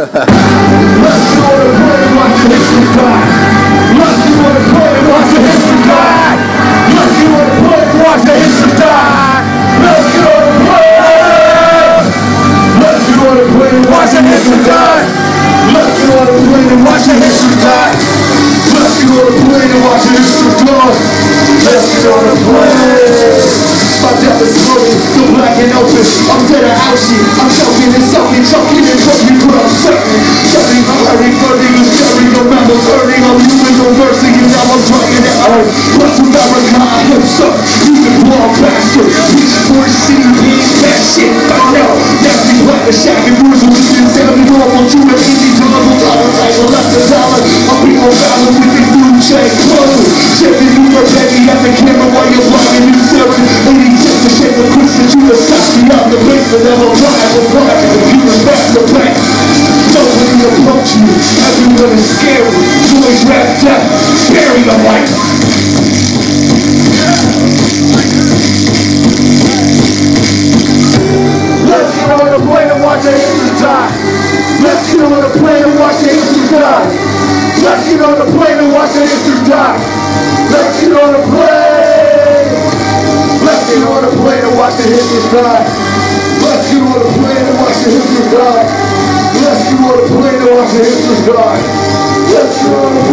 watch the history die. Get on the plane and watch the history die. Get on the plane and watch the history die. On the plane. My death is the black and open. I'm dead or out and now I'm trying to earn. Plus America, I hip stuck. He's a blonde bastard. Reach for the city, being that shit. I know. Nasty black and shaggy rules, and we can sound it normal. You and indie double dollar title, less than dollar. Be on valor with the new check. Close. Checking you for baby at the camera while you're blocking and staring. 86 the shape of Christian to the sexy out the basement of a blind with blind and human back to back. Approach you, everyone is scary. Boys wrapped up, bury them Let's get on the plane and watch the history die. Let's get on the plane and watch the history die. Let's get on the plane and watch the history die. Let's get on the plane. Let's get on the plane and watch the history die. Let's get on the plane and watch the history die. On the plane and watch the history die. Let's get on the